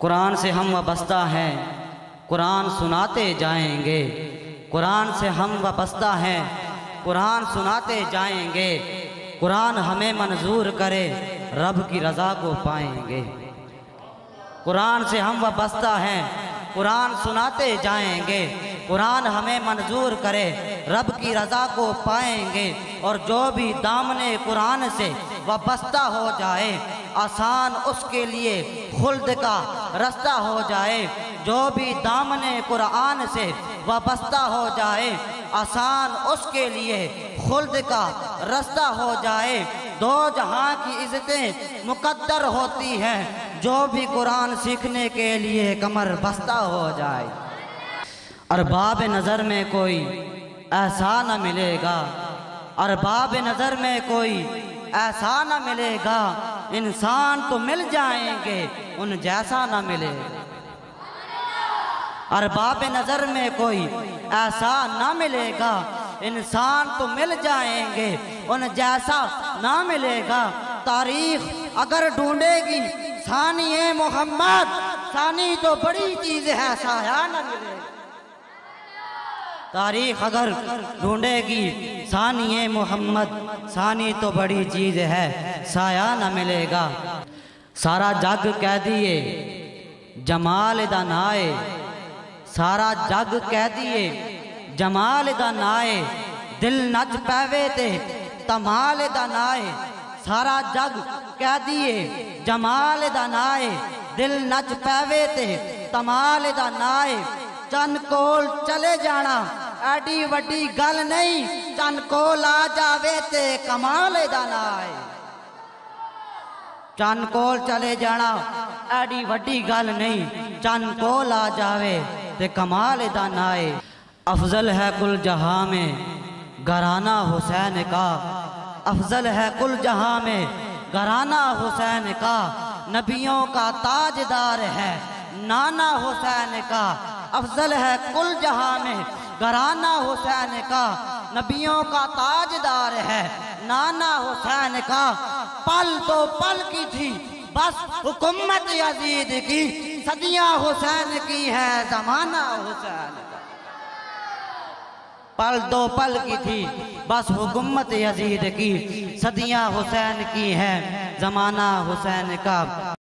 कुरान से हम वाबस्ता हैं। कुरान सुनाते जाएँगे। कुरान से हम वाबस्ता हैं। कुरान सुनाते जाएँगे। कुरान हमें मंजूर करे, रब की रज़ा को पाएँगे। कुरान से हम वाबस्ता हैं। कुरान सुनाते जाएँगे। कुरान हमें मंजूर करे, रब की रज़ा को पाएँगे। और जो भी दामने कुरान से वाबस्ता हो जाए आसान उसके लिए खुल्द का रास्ता हो जाए। जो भी दामने कुरान से वाबस्ता हो जाए, आसान उसके लिए खुल्द का रास्ता हो जाए। दो जहाँ की इज्जतें मुकद्दर होती हैं, जो भी कुरान सीखने के लिए कमर बस्ता हो जाए। अरबाब नज़र में कोई ऐसा न मिलेगा। अरबाब नज़र में कोई ऐसा न मिलेगा। इंसान तो मिल जाएँगे, उन जैसा न मिलेगा अरबाब नज़र में कोई ऐसा ना मिलेगा। इंसान तो मिल जाएँगे, उन जैसा ना मिलेगा। तारीख अगर ढूंढेगी सानी मोहम्मद, सानी तो बड़ी चीज़ है साया ना मिलेगा। तारीख अगर ढूंढेगी सानी मोहम्मद, सानी तो बड़ी चीज़ है, साया न मिलेगा। सारा जग कह दिए, जमाल दा नाए। सारा जग कह दिए, जमाल दा नाए। दिल नच पैवे ते, तमाल दा नाए। सारा जग कह दिए, जमाल दा नाए। दिल नच पैवे ते, तमाल दा नाए। चन कोल चले जाना एडी वड्डी गल नहीं चन कोल आ जावे ते कमाल दा नाए चन कोल चले जाना एडी वड्डी गल नहीं चन कोल आ जावे ते कमाल दा नाए अफजल है कुल जहाँ में, घराना हुसैन का। अफजल है कुल जहाँ में, घराना हुसैन का। नबियों का ताजदार है, नाना हुसैन का। अफजल है कुल जहाँ में घराना हुसैन का, नबियों का ताजदार है, नाना हुसैन का। पल तो पल की थी, बस हुकूमत यजीद की, सदियाँ हुसैन की है, जमाना हुसैन का। पल दो पल की थी, बस हुकूमत यजीद की, सदियाँ हुसैन की है, जमाना हुसैन का।